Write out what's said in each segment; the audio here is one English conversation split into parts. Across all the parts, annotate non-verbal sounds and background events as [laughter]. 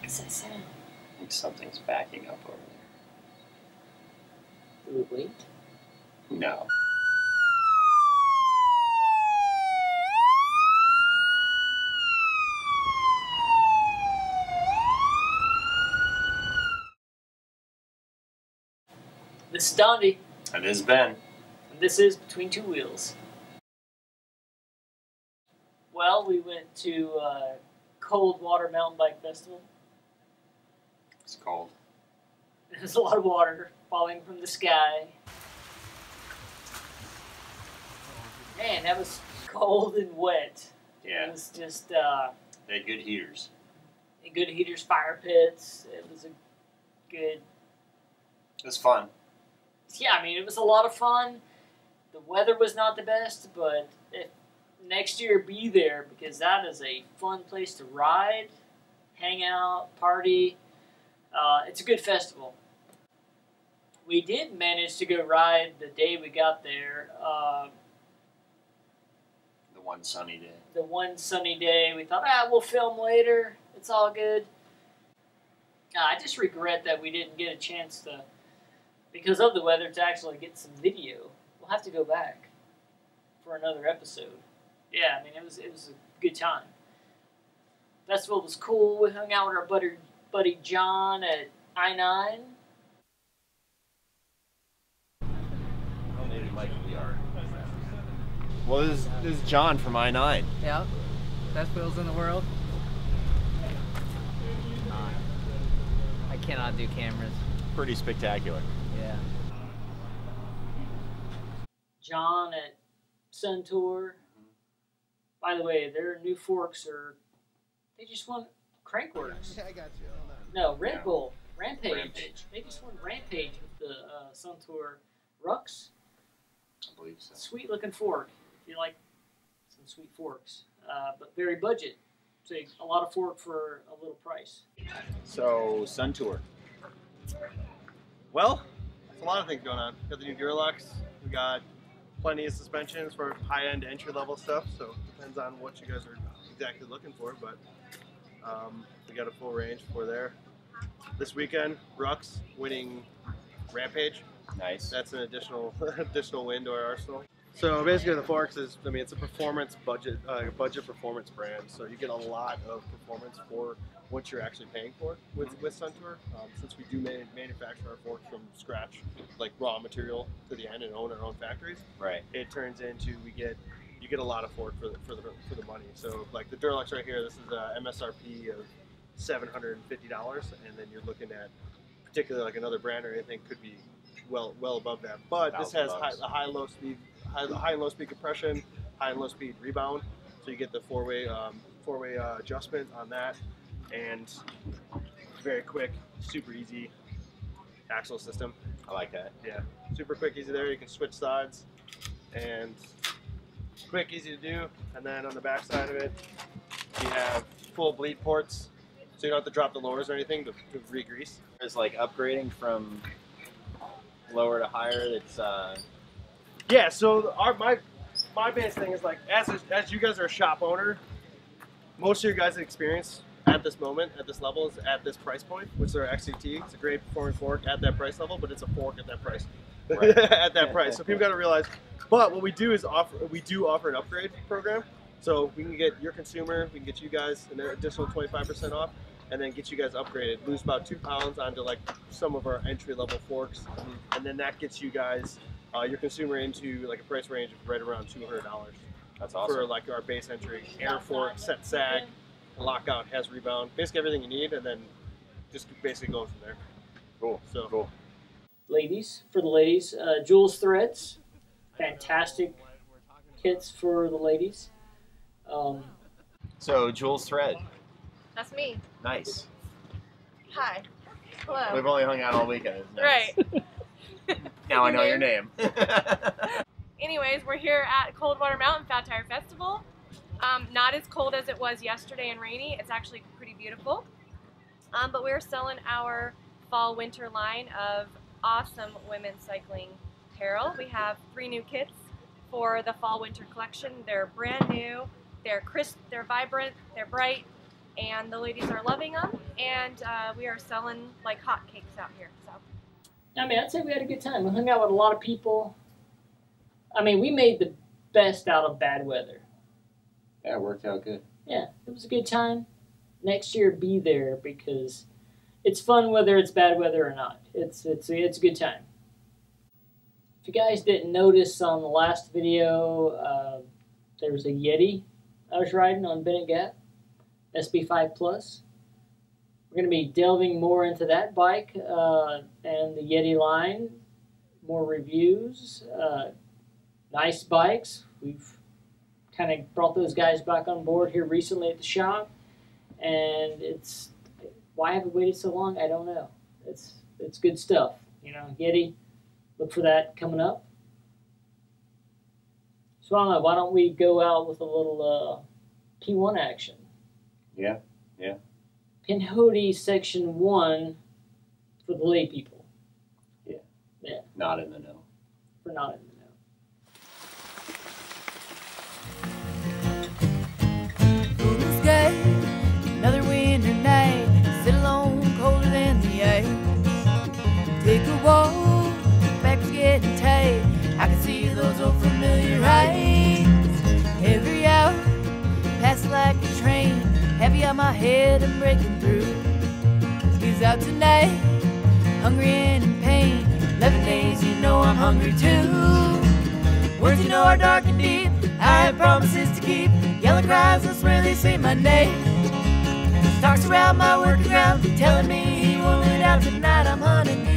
heck is that sound? I think something's backing up over there. Do we wait? No. This is Dondi, It is Ben. and this is Between Two Wheels. Well, we went to uh, Coldwater Mountain Bike Festival. It's cold. There's a lot of water falling from the sky. Man, that was cold and wet. Yeah. It was just uh, They had good heaters. good heaters, fire pits. It was a good It was fun. yeah, I mean, it was a lot of fun. The weather was not the best, but if next year be there because that is a fun place to ride, hang out, party. Uh, it's a good festival. We did manage to go ride the day we got there. Uh, The one sunny day. the one sunny day, we thought, ah, we'll film later. It's all good. Uh, I just regret that we didn't get a chance to, because of the weather, to actually get some video. We'll have to go back for another episode. Yeah, I mean, it was it was a good time. Festival was cool. We hung out with our buddy, buddy John at I nine. Well, this is, this is John from I nine. Yep. Best wheels in the world. I cannot do cameras. Pretty spectacular. Yeah. John at Suntour. By the way, their new forks are they just won Crankworx. [laughs] I got you. Hold on. No, Red Yeah. Bull, Rampage. Rampage. They just won Rampage with the uh, Suntour Rux. I believe so. Sweet looking fork. If you like some sweet forks, uh, but very budget. So a lot of fork for a little price. So, Suntour. Well, there's a lot of things going on. We got the new Durolux. We got plenty of suspensions for high-end entry-level stuff. So depends on what you guys are exactly looking for. But um, we got a full range for there. This weekend, Rux winning Rampage. Nice. That's an additional [laughs] additional win to our arsenal. So basically, the Forks is I mean it's a performance budget uh, budget performance brand. So you get a lot of performance for what you're actually paying for with with Suntour. Um, since we do ma- manufacture our forks from scratch, like raw material to the end, and own our own factories, Right. it turns into we get you get a lot of fork for the for the for the money. So like the Durolux right here, this is a MSRP of seven hundred and fifty dollars, and then you're looking at particularly like another brand or anything could be well well above that. But this has high, a high low speed, high, high and low speed compression, high and low speed rebound. So you get the four way um, four way uh, adjustment on that, and very quick, super easy axle system. I like that. Yeah, super quick, easy there. You can switch sides, and quick, easy to do. And then on the back side of it, you have full bleed ports, so you don't have to drop the lowers or anything to, to re-grease. It's like upgrading from lower to higher. It's uh, Yeah, so our my my biggest thing is like as a, as you guys are a shop owner, most of your guys' experience at this moment, at this level, is at this price point, which are XCT. It's a great performing fork at that price level, but it's a fork at that price. Right. [laughs] at that price. So people got to realize. But what we do is offer we do offer an upgrade program. So we can get your consumer, we can get you guys an additional 25% off, and then get you guys upgraded. Lose about two pounds onto like some of our entry level forks, and then that gets you guys uh, your consumer into like a price range of right around two hundred dollars that's awesome. for like our base entry, air fork, set sag, lockout, has rebound, basically everything you need, and then just basically going from there. Cool. So Cool. Ladies, for the ladies, uh, Jules Threads, fantastic kits for the ladies. Um, So, Jules Thread. That's me. Nice. Hi. Hello. We've only hung out all weekend. Nice. Right. [laughs] Now I know your name. [laughs] Anyways, we're here at Coldwater Mountain Fat Tire Festival. Um, not as cold as it was yesterday and rainy. It's actually pretty beautiful. Um, but we're selling our fall winter line of awesome women's cycling apparel. We have three new kits for the fall winter collection. They're brand new. They're crisp. They're vibrant. They're bright. and the ladies are loving them. And uh, we are selling like hotcakes out here. So I mean, I'd say we had a good time. We hung out with a lot of people. I mean, we made the best out of bad weather. Yeah, it worked out good. Yeah, it was a good time. Next year, be there because it's fun whether it's bad weather or not. It's it's it's a good time. If you guys didn't notice on the last video, uh, there was a Yeti I was riding on Bennett Gap, SB5 Plus. We're going to be delving more into that bike uh, and the Yeti line, more reviews, uh, nice bikes. We've kind of brought those guys back on board here recently at the shop, and it's why have we waited so long? I don't know. It's it's good stuff, you know. Yeti, look for that coming up. So I don't know. Why don't we go out with a little uh, P1 action? Yeah, yeah. Pinhoti Section One for the lay people. Yeah. Yeah. Not in the know. For not in the Heavy on my head, I'm breaking through. Ski's out tonight, hungry and in pain. Eleven days, you know I'm hungry too. Words you know are dark and deep. I have promises to keep. Yelling cries, I swear they say my name. Stalks around my working ground, telling me he won't let out tonight. I'm hunting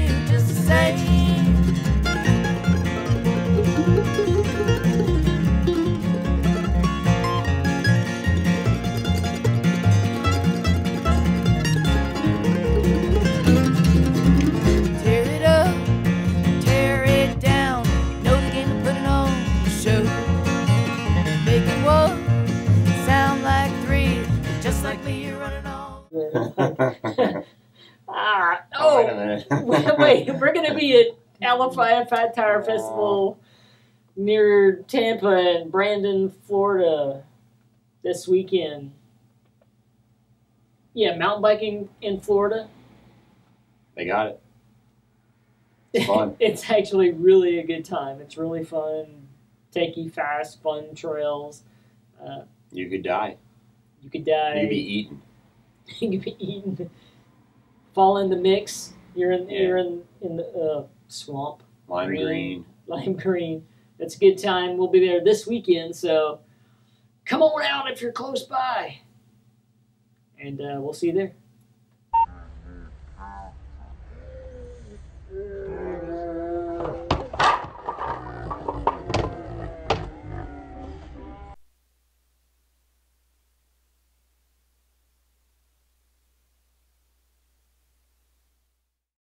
wait, [laughs] we're gonna be at Alafia Fat Tire Festival near Tampa and Brandon, Florida, this weekend. Yeah, mountain biking in Florida. They got it. It's [laughs] fun. it's actually really a good time. It's really fun, takey, fast, fun trails. Uh, You could die. you could die. You'd be eaten. [laughs] you could be eaten. Fall in the mix. You're in. Yeah. You're in in the uh, swamp. Lime Green. green. Lime green. It's a good time. We'll be there this weekend, so come on out if you're close by, and uh, we'll see you there.